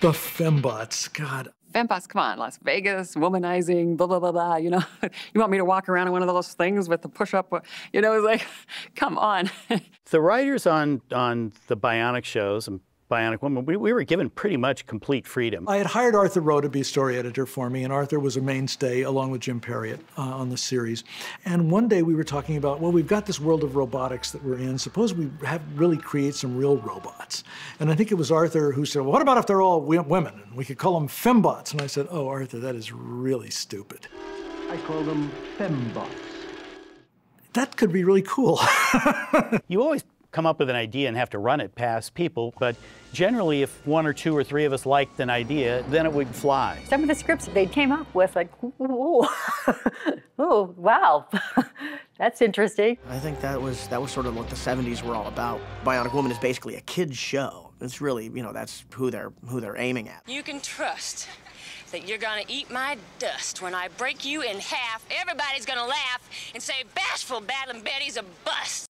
The fembots, God. Fembots, come on, Las Vegas, womanizing, blah, blah, blah, blah. You know, you want me to walk around in one of those things with the push up? Uh, you know, it's like, come on. the writers on, on the Bionic shows and Bionic Woman, we, we were given pretty much complete freedom. I had hired Arthur Rowe to be story editor for me, and Arthur was a mainstay along with Jim Parriott uh, on the series. And one day we were talking about, well, we've got this world of robotics that we're in. Suppose we have really create some real robots. And I think it was Arthur who said, well, what about if they're all women and we could call them fembots? And I said, oh, Arthur, that is really stupid. I call them fembots. That could be really cool. you always come up with an idea and have to run it past people, but generally if one or two or three of us liked an idea, then it would fly. Some of the scripts they came up with, like, oh, wow, that's interesting. I think that was that was sort of what the 70s were all about. Bionic Woman is basically a kid's show. It's really, you know, that's who they're who they're aiming at. You can trust that you're gonna eat my dust when I break you in half. Everybody's gonna laugh and say, Bashful Battling Betty's a bust.